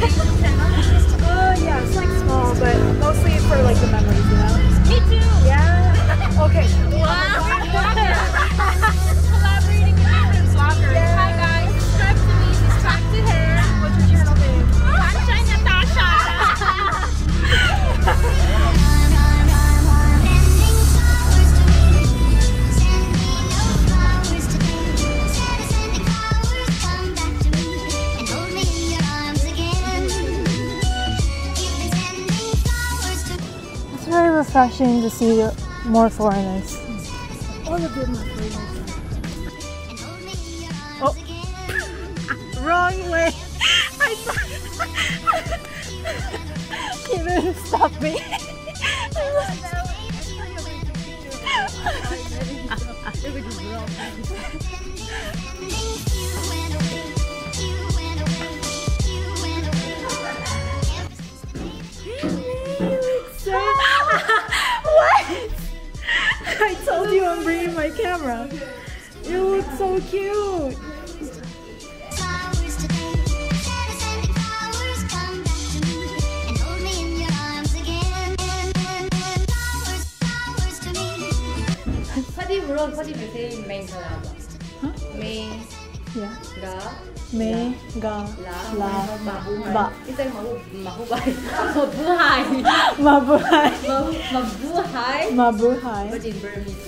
Uh, yeah, it's like small, but mostly for like the memories, you know? Me too! Yeah? Okay. Wow! It's very refreshing to see more foreigners. All of them are foreigners. Oh. Wrong way. I thought. you didn't stop me. bringing my camera. You look so cute. What do you wrote? What did you say? Mengalaba. Huh? May Yeah. ga Me ga la la mabuhay. ba. Ito yung mabu mahubay. Mabuhay. Mabuhay. Mabu- Mabuhay. Mabuhay. But in Burmese, in Myanmar language. So it's like. Mengalaba. Mabuhay. You say it again.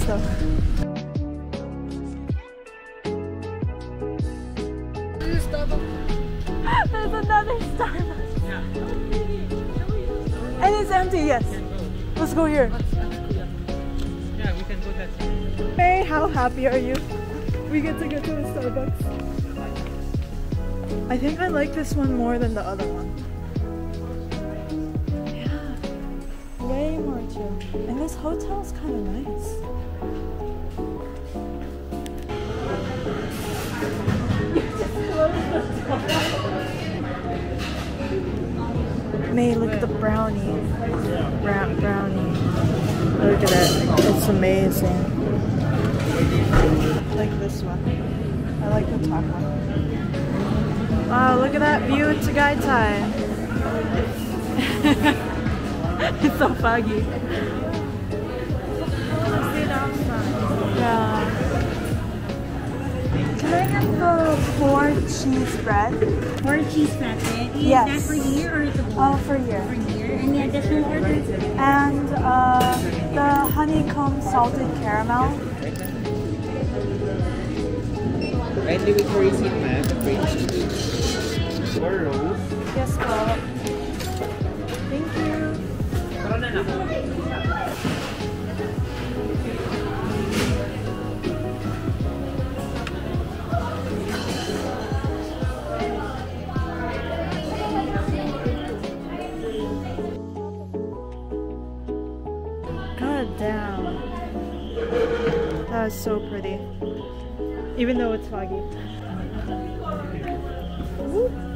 though. There's another Starbucks. And it's empty, yes. Let's go here. Yeah, we can go. Hey, how happy are you? We get to go to the Starbucks. I think I like this one more than the other one. Yeah. Way more chill. And this hotel's kind of nice. May, look at the brownie. Bra- brownie. Look at it. It's amazing. I like this one. I like the top one. Wow, look at that view Tagaytay. it's so foggy. Yeah. Can I have the four cheese bread? Four cheese flatbread. Is Yes. that for here or to go? Oh, for here. For here. Any additional orders? And uh, the honeycomb salted caramel. Kindly with your receipt, ma'am. The fridge. Four rows. Yes, po. Thank you. Damn. That so pretty. Even though it's foggy. Whoop.